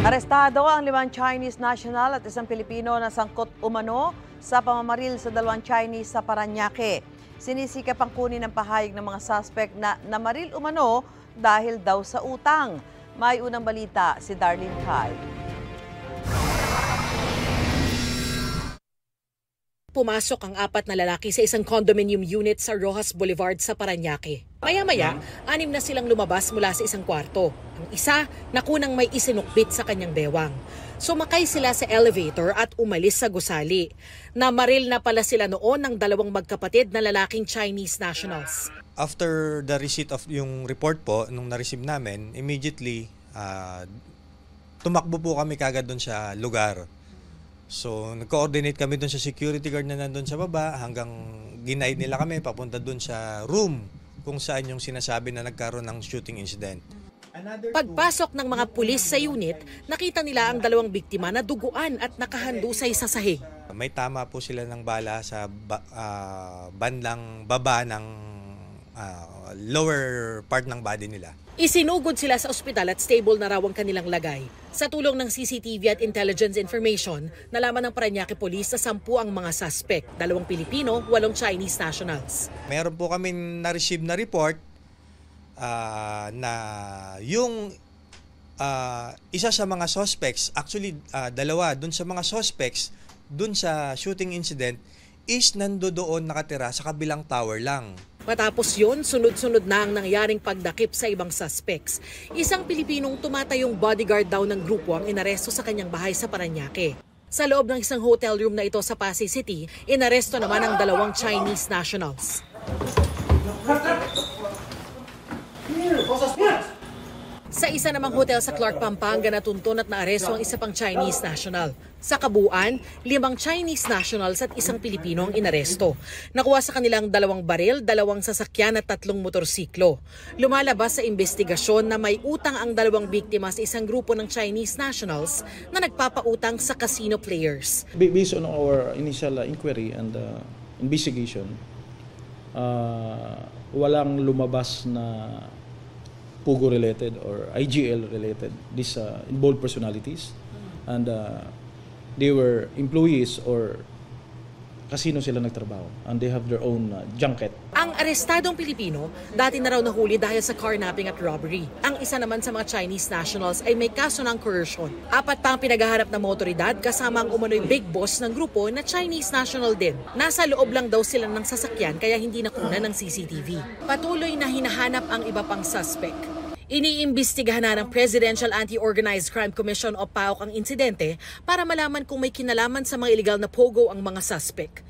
Arestado ang limang Chinese national at isang Pilipino na sangkot umano sa pamamaril sa dalawang Chinese sa Paranaque. Sinisikap ang kunin ng pahayag ng mga suspect na namaril umano dahil daw sa utang. May unang balita si Darlene Kai. Pumasok ang apat na lalaki sa isang condominium unit sa Rojas Boulevard sa Paranaque. Maya-maya, anim na silang lumabas mula sa isang kwarto. Ang isa, nakunang may isinukbit sa kanyang bewang. Sumakay sila sa elevator at umalis sa gusali. Namaril na pala sila noon ng dalawang magkapatid na lalaking Chinese nationals. After the receipt of yung report po, nung na-receive namin, immediately, ah, tumakbo po kami kagad doon sa lugar. So, nag-coordinate kami doon sa security guard na nandun sa baba hanggang ginaid nila kami papunta doon sa room kung saan yung sinasabi na nagkaroon ng shooting incident. Pagpasok ng mga pulis sa unit, nakita nila ang dalawang biktima na duguan at nakahandusay sa sahig. May tama po sila ng bala sa ba- ah, bandang baba ng ah, lower part ng body nila. Isinugod sila sa ospital at stable na raw ang kanilang lagay. Sa tulong ng CCTV at intelligence information, nalaman ng Paranaque Police na sampu ang mga suspect, dalawang Pilipino, walong Chinese nationals. Meron po kami na-receive na report ah, na yung ah, isa sa mga suspects, actually ah, dalawa dun sa mga suspects dun sa shooting incident is nando doon nakatira sa kabilang tower lang. Matapos yun, sunod-sunod na ang nangyaring pagdakip sa ibang suspects. Isang Pilipinong tumatayong bodyguard daw ng grupo ang inaresto sa kanyang bahay sa Paranaque. Sa loob ng isang hotel room na ito sa Pasay City, inaresto naman ang dalawang Chinese nationals. Sa isa namang hotel sa Clark, Pampanga natunton at naaresto ang isa pang Chinese national. Sa kabuuan, limang Chinese nationals at isang Pilipino ang inaresto. Nakuha sa kanilang dalawang baril, dalawang sasakyan at tatlong motorsiklo. Lumalabas sa investigasyon na may utang ang dalawang biktima sa isang grupo ng Chinese nationals na nagpapautang sa casino players. Ba- Based on our initial uh, inquiry and uh, investigation, uh, walang lumabas na Pugo related or IGL related these uh, involved personalities and uh, they were employees or casino sila nagtrabaho and they have their own uh, junket Ang arestadong Pilipino, dati na raw nahuli dahil sa carnapping at robbery. Ang isa naman sa mga Chinese nationals ay may kaso ng coercion. Apat pa ang pinaghaharap ng motoridad kasama ang umano'y big boss ng grupo na Chinese national din. Nasa loob lang daw sila ng sasakyan kaya hindi nakuna ng CCTV. Patuloy na hinahanap ang iba pang suspect. Iniimbestigahan na ng Presidential Anti-Organized Crime Commission o PAOK ang insidente para malaman kung may kinalaman sa mga iligal na pogo ang mga suspect.